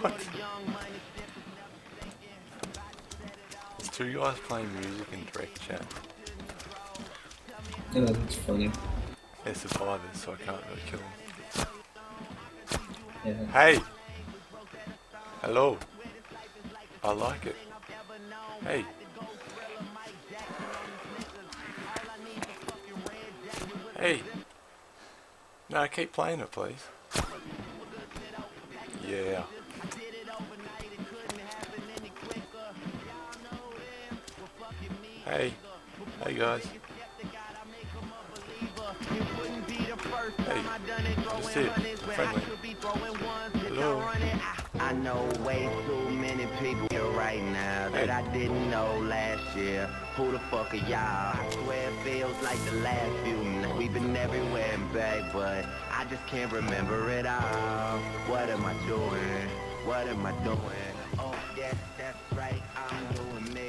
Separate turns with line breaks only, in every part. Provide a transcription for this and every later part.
What? There's two guys playing music in direct chat.
Yeah, that's funny.
They're survivors, so I can't really kill them.
Yeah.
Hey! Hello! I like it. Hey! Hey! No, keep playing it, please. Yeah. Hey. Hey, guys. Hey. That's it. Friendly. Hello.
I know way too many people here right now that I didn't know last year. Who the fuck are y'all? I swear it feels like the last few nights. We've been everywhere and back, but I just can't remember it all. What am I doing? What am I doing? Oh, yes, that's right. I'm doing me.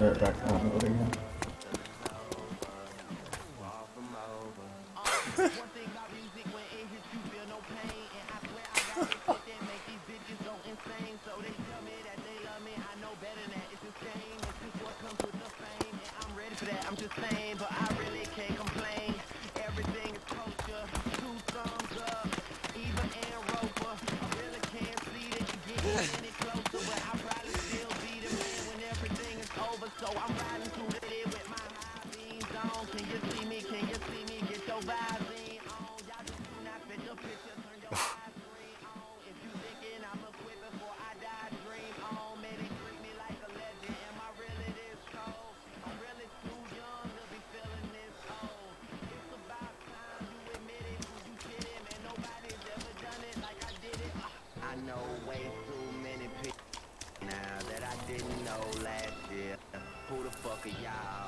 Revert back on over again.
I'm just saying, but I really can't complain. On. Can you see me? Can you see me? Get your vibes in on. Y'all just do not fit the picture. Turn your eyes green on. If you thinking I'm a quit before I a legend. Am I really this cold? I'm really too young to be feeling this old. It's about time you admit it. Who you kidding? Man, nobody's ever done it like I did it. I know way too many people now that I didn't know last year. Who the fuck are y'all?